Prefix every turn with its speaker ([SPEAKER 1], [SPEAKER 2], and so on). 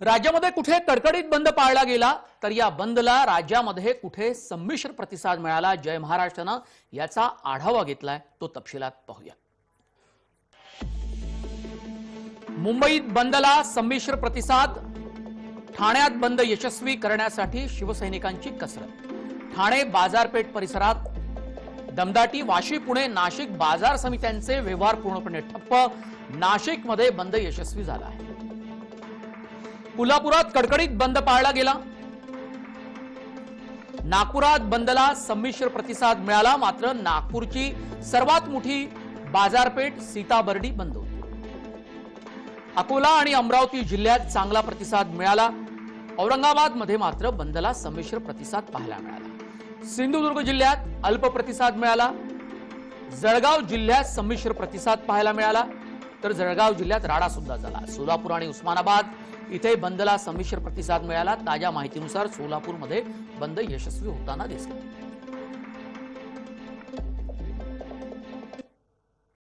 [SPEAKER 1] राज्यामध्ये कुठे कडकडीत बंद पाळला गेला तर या बंदला राज्यामध्ये कुठे संमिश्र प्रतिसाद मिळाला जय महाराष्ट्रानं याचा आढावा घेतलाय तो तपशिलात पाहूया. मुंबईत बंदला संमिश्र प्रतिसाद ठाण्यात बंद यशस्वी करण्यासाठी शिवसैनिकांची कसरत. ठाणे बाजारपेठ परिसरात दमदाटी वाशी पुणे नाशिक बाजार समित्यांचे व्यवहार पूर्णपणे ठप्प नाशिकमध्ये बंद यशस्वी झाला आहे. कोल्हापुरात कडकडीत बंद पाळला गेला. नागपुरात बंदला संमिश्र प्रतिसाद मिळाला मात्र नागपूरची सर्वात मोठी बाजारपेठ सीताबर्डी बंद होती. अकोला आणि अमरावती जिल्ह्यात चांगला प्रतिसाद मिळाला. औरंगाबादमध्ये मात्र बंदला संमिश्र प्रतिसाद पाहायला मिळाला. सिंधुदुर्ग जिल्ह्यात अल्प प्रतिसाद मिळाला. जळगाव जिल्ह्यात संमिश्र प्रतिसाद पाहायला मिळाला. तर जळगाव जिल्ह्यात राडा सुद्धा झाला. सोलापूर आणि उस्मानाबाद इथे बंदला संमिश्र प्रतिसाद मिळाला. ताज्या माहितीनुसार सोलापूरमध्ये बंद यशस्वी होताना दिसला